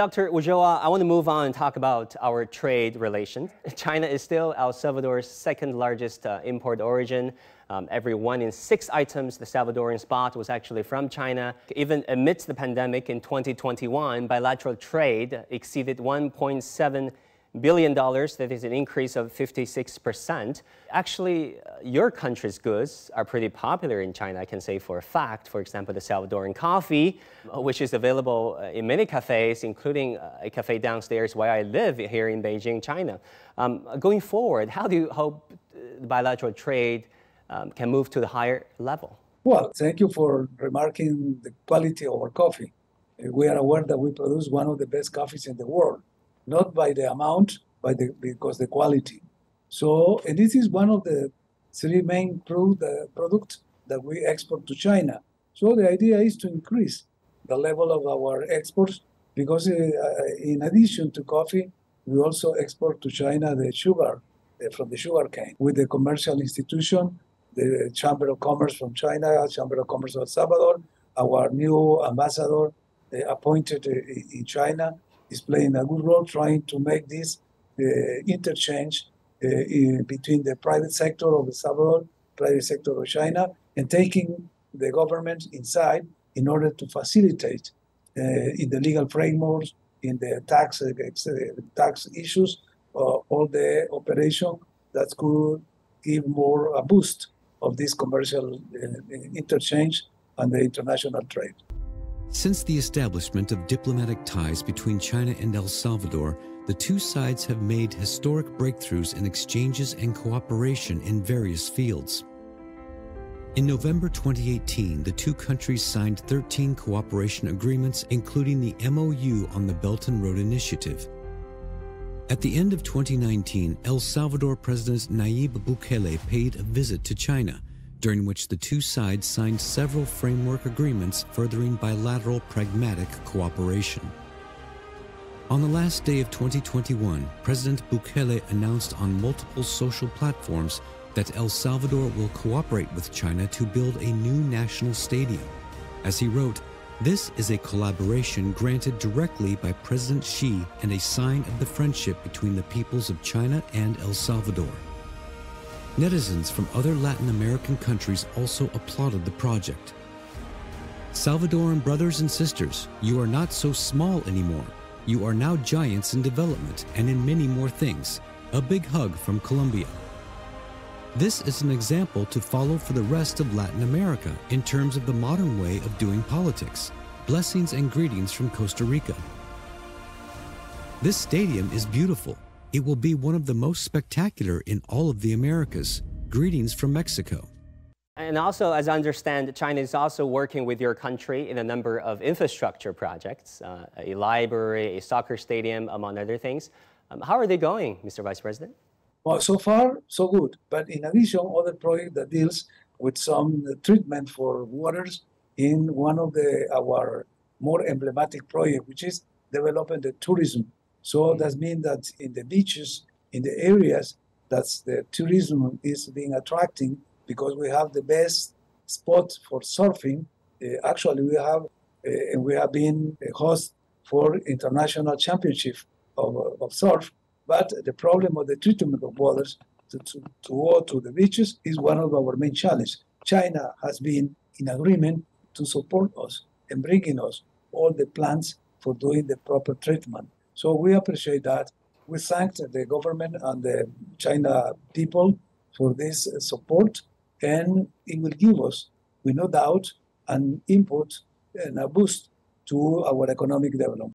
Dr. Ulloa, I want to move on and talk about our trade relations. China is still El Salvador's second largest uh, import origin. Um, every one in six items the Salvadorian bought was actually from China. Even amidst the pandemic in 2021, bilateral trade exceeded 1.7 billion dollars. That is an increase of 56%. Actually, uh, your country's goods are pretty popular in China, I can say for a fact. For example, the Salvadoran coffee, uh, which is available uh, in many cafes, including a cafe downstairs where I live here in Beijing, China. Um, going forward, how do you hope the bilateral trade um, can move to the higher level? Well, thank you for remarking the quality of our coffee. We are aware that we produce one of the best coffees in the world not by the amount, but the, because the quality. So, and this is one of the three main products that we export to China. So the idea is to increase the level of our exports because uh, in addition to coffee, we also export to China the sugar uh, from the sugar cane with the commercial institution, the Chamber of Commerce from China, Chamber of Commerce of Salvador, our new ambassador uh, appointed uh, in China, is playing a good role trying to make this uh, interchange uh, in, between the private sector of the Salvador, private sector of China, and taking the government inside in order to facilitate uh, in the legal frameworks, in the tax tax issues, all the operation that could give more a boost of this commercial interchange and the international trade. Since the establishment of diplomatic ties between China and El Salvador, the two sides have made historic breakthroughs in exchanges and cooperation in various fields. In November 2018, the two countries signed 13 cooperation agreements, including the MOU on the Belt and Road Initiative. At the end of 2019, El Salvador President Nayib Bukele paid a visit to China during which the two sides signed several framework agreements furthering bilateral pragmatic cooperation. On the last day of 2021, President Bukele announced on multiple social platforms that El Salvador will cooperate with China to build a new national stadium. As he wrote, this is a collaboration granted directly by President Xi and a sign of the friendship between the peoples of China and El Salvador. Netizens from other Latin American countries also applauded the project. Salvadoran brothers and sisters, you are not so small anymore. You are now giants in development and in many more things. A big hug from Colombia. This is an example to follow for the rest of Latin America in terms of the modern way of doing politics. Blessings and greetings from Costa Rica. This stadium is beautiful it will be one of the most spectacular in all of the Americas. Greetings from Mexico. And also, as I understand, China is also working with your country in a number of infrastructure projects, uh, a library, a soccer stadium, among other things. Um, how are they going, Mr. Vice President? Well, so far, so good. But in addition, other project that deals with some treatment for waters in one of the our more emblematic project, which is developing the tourism so that means that in the beaches, in the areas that the tourism is being attracting because we have the best spot for surfing. Uh, actually, we have uh, we have been a host for international championship of, of surf. But the problem of the treatment of waters to, to, to go to the beaches is one of our main challenges. China has been in agreement to support us and bringing us all the plans for doing the proper treatment. So we appreciate that. We thank the government and the China people for this support, and it will give us, with no doubt, an input and a boost to our economic development.